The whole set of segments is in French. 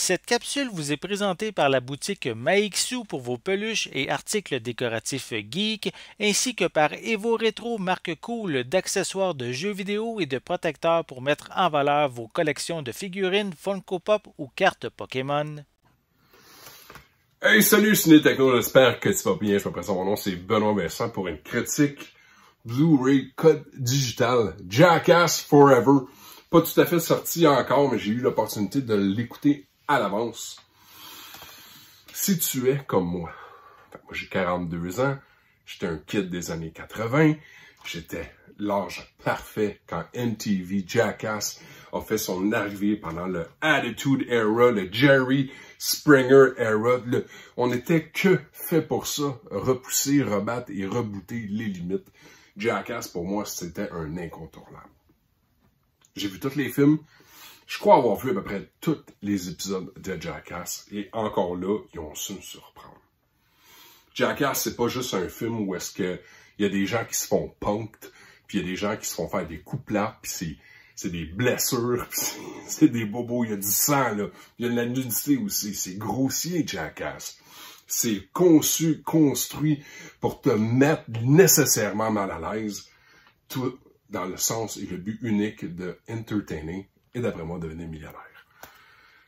Cette capsule vous est présentée par la boutique Maixu pour vos peluches et articles décoratifs geek, ainsi que par Evo Retro, marque cool d'accessoires de jeux vidéo et de protecteurs pour mettre en valeur vos collections de figurines Funko Pop ou cartes Pokémon. Hey, salut Techno, j'espère que tu vas bien. Je me présente, mon nom c'est Benoît Vincent pour une critique Blu-ray Code Digital Jackass Forever. Pas tout à fait sorti encore, mais j'ai eu l'opportunité de l'écouter à l'avance. Si tu es comme moi, moi j'ai 42 ans, j'étais un kid des années 80, j'étais l'âge parfait quand MTV Jackass a fait son arrivée pendant le Attitude Era, le Jerry Springer Era. on était que fait pour ça, repousser, rebattre et rebooter les limites. Jackass, pour moi, c'était un incontournable. J'ai vu tous les films. Je crois avoir vu à peu près tous les épisodes de Jackass. Et encore là, ils ont su me surprendre. Jackass, c'est pas juste un film où est-ce que il y a des gens qui se font punked, puis il y a des gens qui se font faire des coups plats, puis c'est c'est des blessures, c'est des bobos, il y a du sang, là. Il y a de la nudité aussi. C'est grossier, Jackass. C'est conçu, construit pour te mettre nécessairement mal à l'aise, tout dans le sens et le but unique de entertainer d'après moi devenir millionnaire.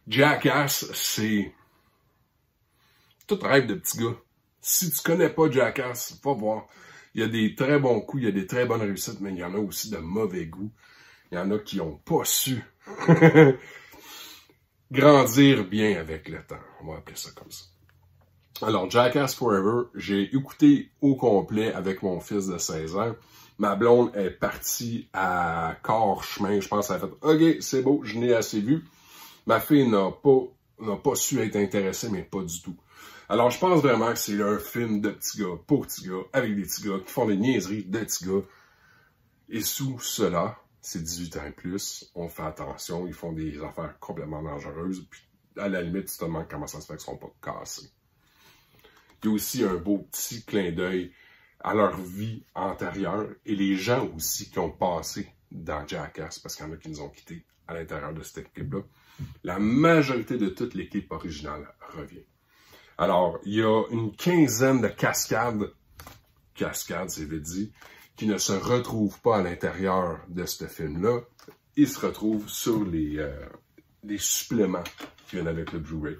Jackass, c'est tout rêve de petit gars. Si tu connais pas Jackass, va voir. Il y a des très bons coups, il y a des très bonnes réussites, mais il y en a aussi de mauvais goût. Il y en a qui n'ont pas su grandir bien avec le temps. On va appeler ça comme ça. Alors, Jackass Forever, j'ai écouté au complet avec mon fils de 16 ans. Ma blonde est partie à corps chemin. Je pense qu'elle a fait « OK, c'est beau, je n'ai assez vu. » Ma fille n'a pas, pas su être intéressée, mais pas du tout. Alors, je pense vraiment que c'est un film de petits gars, pour petits gars, avec des petits gars qui font des niaiseries de petits gars. Et sous cela, c'est 18 ans et plus, on fait attention, ils font des affaires complètement dangereuses, puis à la limite, tu te demandes comment ça se fait qu'ils sont pas cassés. Il y a aussi un beau petit clin d'œil à leur vie antérieure et les gens aussi qui ont passé dans Jackass, parce qu'il y en a qui nous ont quittés à l'intérieur de cette équipe-là. La majorité de toute l'équipe originale revient. Alors, il y a une quinzaine de cascades, cascades, c'est dit, qui ne se retrouvent pas à l'intérieur de ce film-là, ils se retrouvent sur les, euh, les suppléments qui viennent avec le Blu-ray.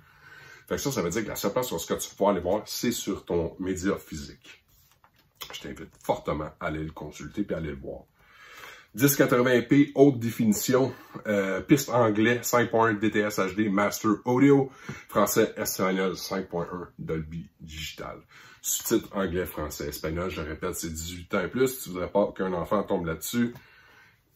Fait que ça, ça veut dire que la seule place sur ce que tu peux aller voir, c'est sur ton média physique. Je t'invite fortement à aller le consulter et à aller le voir. 1080p, haute définition, euh, piste anglais, 5.1 DTS HD, Master Audio, français, espagnol, 5.1 Dolby Digital. Sous-titre anglais, français, espagnol, je répète, c'est 18 ans et plus. Tu voudrais pas qu'un enfant tombe là-dessus,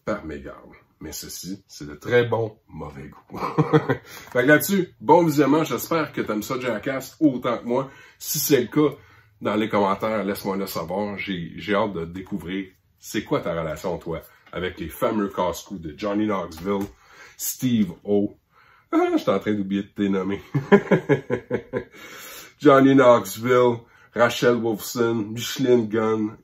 par mégarde. Mais ceci, c'est de très bon mauvais goût. fait que là-dessus, bon visionnement, j'espère que tu aimes ça, Jackass, autant que moi. Si c'est le cas, dans les commentaires, laisse-moi le savoir. J'ai hâte de découvrir c'est quoi ta relation, toi, avec les fameux casse-coups de Johnny Knoxville, Steve O. Ah, je suis en train d'oublier de dénommer. Johnny Knoxville, Rachel Wolfson, Michelin Gunn,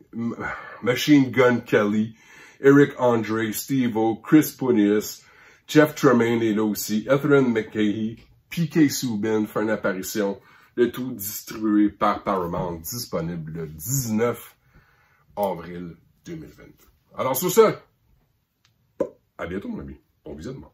Machine Gun Kelly, Eric Andre, Steve O, Chris Punius, Jeff Tremaine est là aussi, Etherin McKay, P.K. Subin fait une apparition, le tout distribué par Paramount, disponible le 19 avril 2022. Alors sur ce, à bientôt, mon ami. Bon visionnement.